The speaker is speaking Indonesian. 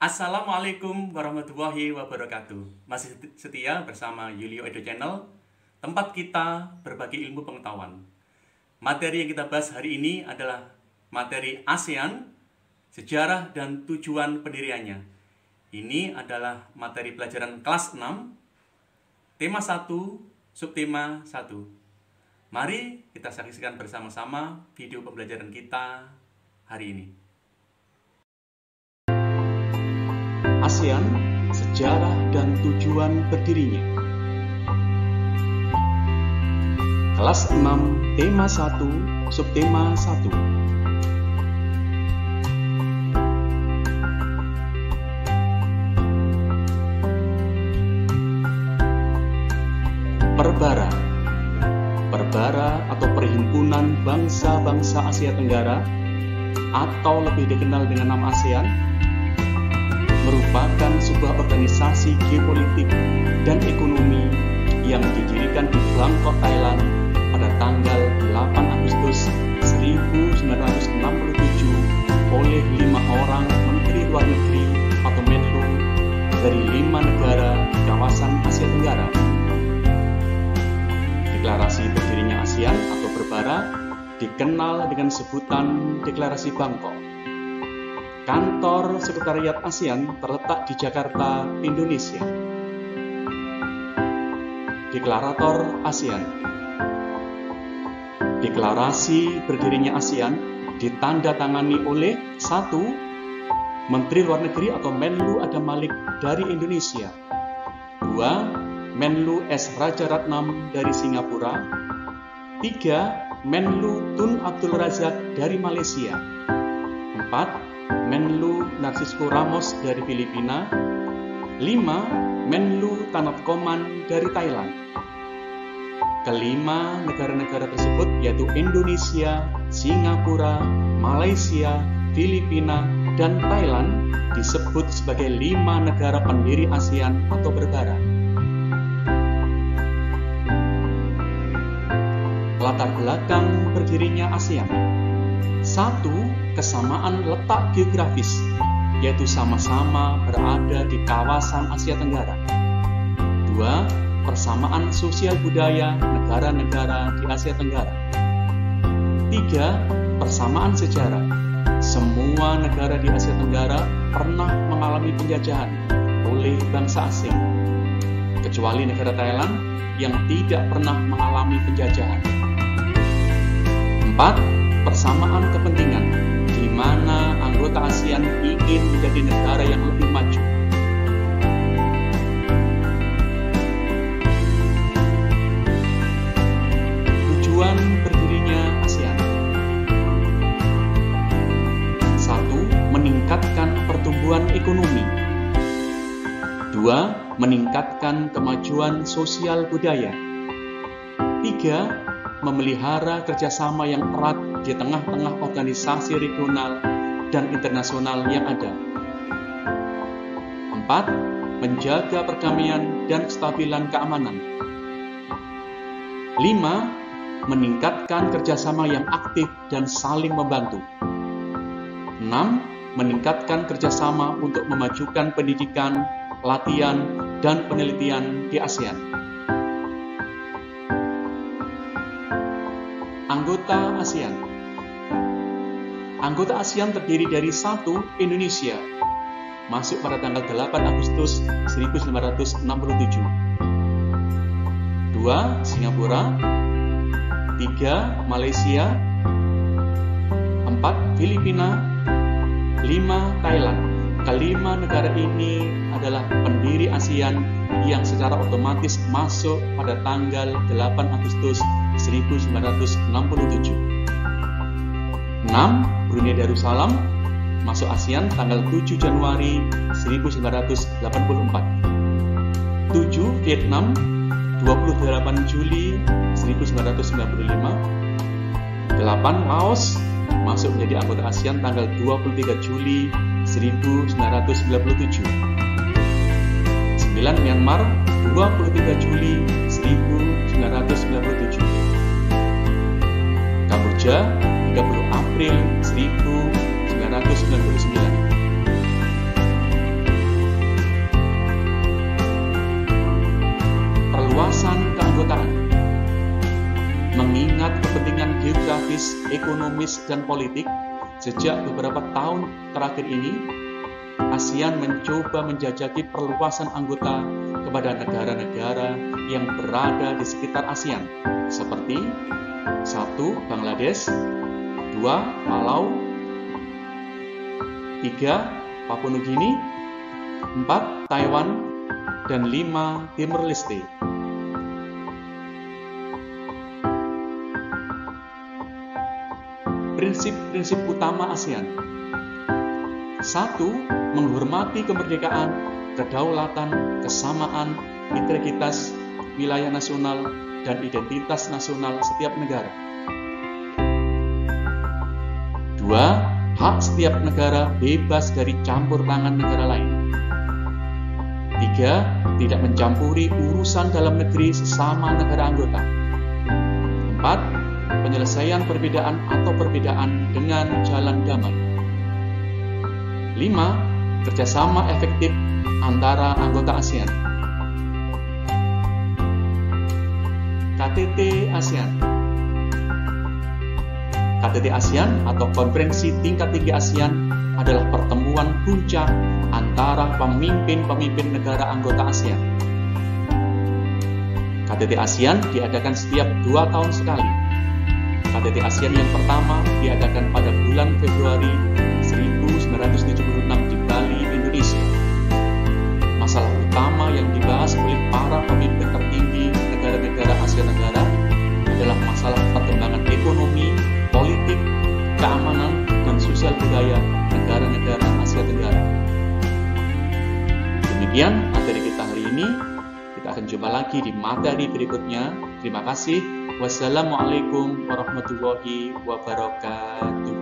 Assalamualaikum warahmatullahi wabarakatuh. Masih setia bersama Yulio Edo Channel, tempat kita berbagi ilmu pengetahuan. Materi yang kita bahas hari ini adalah materi ASEAN, sejarah dan tujuan pendiriannya. Ini adalah materi pelajaran kelas 6, tema 1, subtema 1. Mari kita saksikan bersama-sama video pembelajaran kita hari ini. ASEAN, sejarah dan tujuan berdirinya. Kelas 6, tema 1, subtema 1. Perbara Perbara atau Perhimpunan Bangsa-Bangsa Asia Tenggara atau lebih dikenal dengan nama ASEAN merupakan sebuah organisasi geopolitik dan ekonomi yang didirikan di Bangkok, Thailand pada tanggal 8 Agustus 1967 oleh lima orang Menteri Luar Negeri atau Menlu dari lima negara kawasan Asia Tenggara. Deklarasi berdirinya ASEAN atau berbara dikenal dengan sebutan Deklarasi Bangkok. Kantor Sekretariat ASEAN terletak di Jakarta, Indonesia. Deklarator ASEAN Deklarasi berdirinya ASEAN ditandatangani oleh satu Menteri Luar Negeri atau Menlu Adam Malik dari Indonesia. Dua, Menlu S. Raja Ratnam dari Singapura. Tiga, Menlu Tun Abdul Razak dari Malaysia. Empat, Menlu Narcisco Ramos dari Filipina, 5. Menlu Tanat Koman dari Thailand. Kelima negara-negara tersebut yaitu Indonesia, Singapura, Malaysia, Filipina, dan Thailand disebut sebagai lima negara pendiri ASEAN atau berbara. Latar belakang berdirinya ASEAN Satu, kesamaan letak geografis, yaitu sama-sama berada di kawasan Asia Tenggara. Dua, persamaan sosial budaya negara-negara di Asia Tenggara. Tiga, persamaan sejarah. Semua negara di Asia Tenggara pernah mengalami penjajahan oleh bangsa asing, kecuali negara Thailand yang tidak pernah mengalami penjajahan. Empat, persamaan kepentingan mana anggota ASEAN ingin menjadi negara yang lebih maju. Tujuan berdirinya ASEAN. Satu, meningkatkan pertumbuhan ekonomi. Dua, meningkatkan kemajuan sosial budaya. Tiga, memelihara kerjasama yang erat di tengah-tengah organisasi regional dan internasional yang ada. Empat, menjaga perdamaian dan kestabilan keamanan. Lima, meningkatkan kerjasama yang aktif dan saling membantu. Enam, meningkatkan kerjasama untuk memajukan pendidikan, latihan, dan penelitian di ASEAN. Anggota ASEAN. Anggota ASEAN terdiri dari satu Indonesia, masuk pada tanggal 8 Agustus 1967. Dua Singapura, tiga Malaysia, empat Filipina, lima Thailand. Kelima negara ini adalah pendiri ASEAN yang secara otomatis masuk pada tanggal 8 Agustus 1967. 6. Brunei Darussalam masuk ASEAN tanggal 7 Januari 1984. 7. Vietnam 28 Juli 1995. 8. Laos masuk menjadi anggota ASEAN tanggal 23 Juli 1997. 9. Myanmar 23 Juli 1997 Kamboja 30 April 1999 Perluasan keanggotaan. Mengingat kepentingan geografis, ekonomis, dan politik, sejak beberapa tahun terakhir ini, ASEAN mencoba menjajaki perluasan anggota kepada negara-negara yang berada di sekitar ASEAN, seperti satu Bangladesh, dua Palau, tiga Papua Nugini, empat Taiwan, dan lima Timur Leste. Prinsip-prinsip utama ASEAN Satu, menghormati kemerdekaan, kedaulatan, kesamaan, integritas, wilayah nasional, dan identitas nasional setiap negara. Dua, hak setiap negara bebas dari campur tangan negara lain. Tiga, tidak mencampuri urusan dalam negeri sesama negara anggota. Empat, penyelesaian perbedaan atau perbedaan dengan jalan damai. 5. Kerjasama efektif antara anggota ASEAN. KTT ASEAN KTT ASEAN atau Konferensi Tingkat Tinggi ASEAN adalah pertemuan puncak antara pemimpin-pemimpin negara anggota ASEAN. KTT ASEAN diadakan setiap dua tahun sekali KTT ASEAN yang pertama diadakan pada bulan Februari 1976 di Bali, Indonesia. Masalah utama yang dibahas oleh para pemimpin tertinggi negara-negara Asia Tenggara adalah masalah perkembangan ekonomi, politik, keamanan, dan sosial budaya negara-negara Asia Tenggara. Demikian materi kita hari ini. Kita akan jumpa lagi di materi berikutnya. Terima kasih. Wassalamualaikum warahmatullahi wabarakatuh.